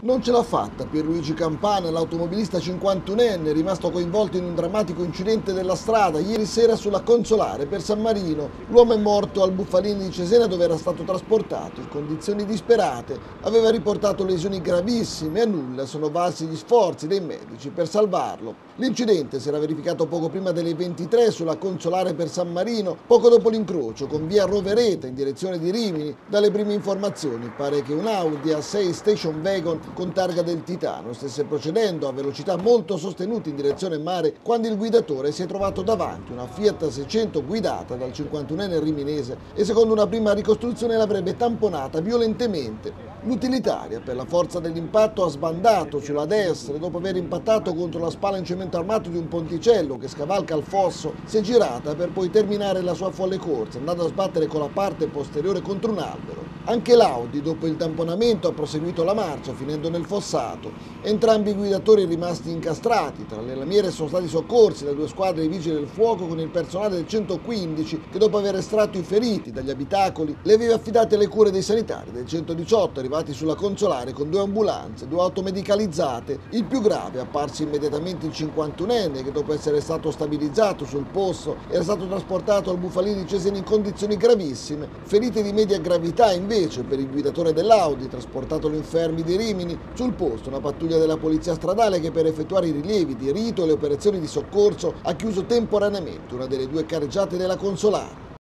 Non ce l'ha fatta Pierluigi Campana, l'automobilista 51enne, rimasto coinvolto in un drammatico incidente della strada ieri sera sulla Consolare per San Marino. L'uomo è morto al Buffalini di Cesena dove era stato trasportato in condizioni disperate. Aveva riportato lesioni gravissime e a nulla sono valsi gli sforzi dei medici per salvarlo. L'incidente si era verificato poco prima delle 23 sulla Consolare per San Marino, poco dopo l'incrocio con via Rovereta in direzione di Rimini. Dalle prime informazioni pare che un Audi A6 Station Wagon con targa del Titano stesse procedendo a velocità molto sostenute in direzione mare quando il guidatore si è trovato davanti una Fiat 600 guidata dal 51enne riminese e secondo una prima ricostruzione l'avrebbe tamponata violentemente. L'utilitaria, per la forza dell'impatto, ha sbandato sulla destra dopo aver impattato contro la spalla in cemento armato di un ponticello che scavalca il fosso, si è girata per poi terminare la sua folle corsa, andando a sbattere con la parte posteriore contro un albero. Anche l'Audi, dopo il tamponamento, ha proseguito la marcia, finendo nel fossato. Entrambi i guidatori rimasti incastrati. Tra le lamiere sono stati soccorsi da due squadre di vigili del fuoco con il personale del 115 che dopo aver estratto i feriti dagli abitacoli le aveva affidate alle cure dei sanitari del 118 arrivati sulla consolare con due ambulanze, due auto medicalizzate. Il più grave apparsi immediatamente il 51enne che dopo essere stato stabilizzato sul posto era stato trasportato al Bufalini Cesena in condizioni gravissime. Ferite di media gravità invece invece per il guidatore dell'Audi, trasportato all'infermi di Rimini, sul posto una pattuglia della polizia stradale che per effettuare i rilievi di rito e le operazioni di soccorso ha chiuso temporaneamente una delle due carreggiate della consolare.